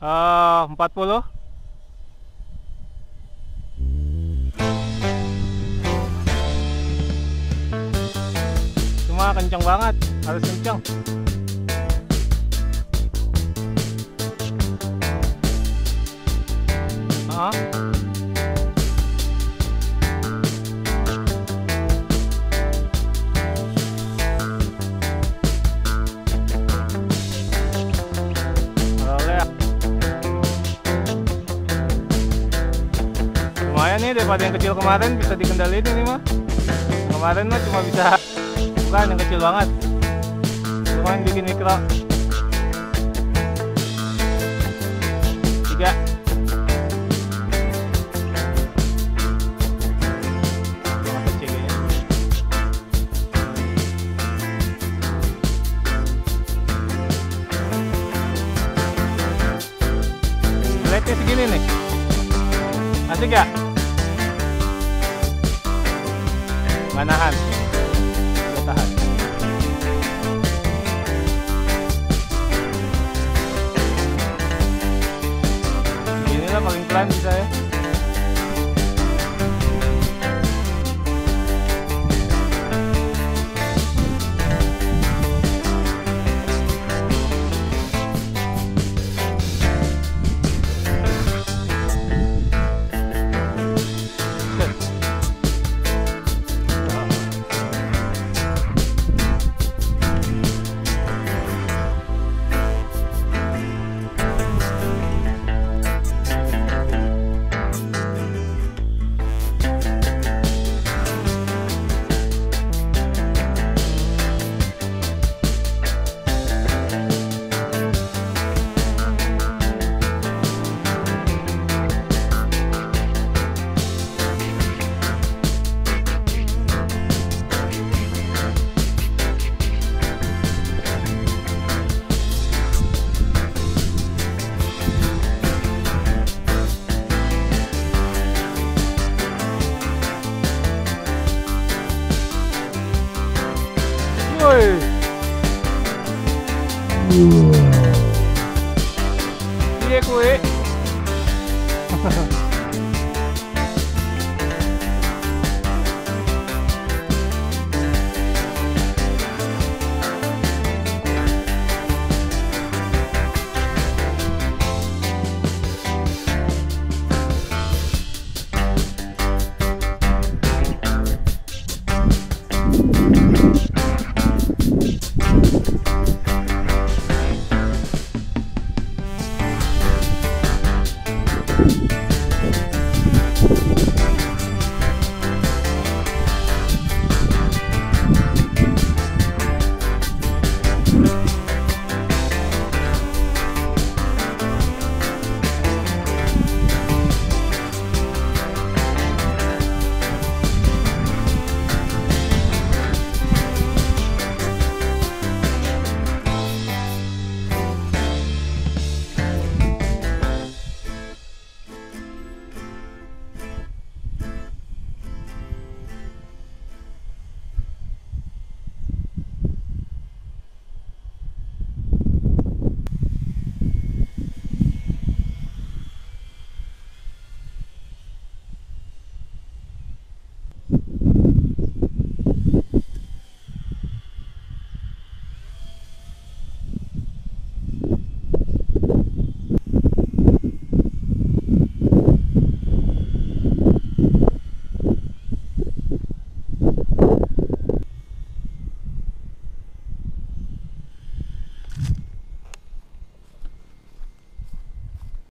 40 Cuma kencang banget, harus kencang. Nih daripada yang kecil kemarin bisa dikendaliin ini mah. Kemarin mah cuma bisa bukan yang kecil banget. Lumayan bikin mikro. Tiga. Yang. Beletnya segini nih. Asik gak? manahan. Butahan yun nila maging plan sa Đi 轨。哈哈